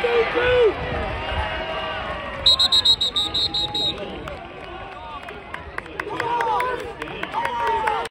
Go, go!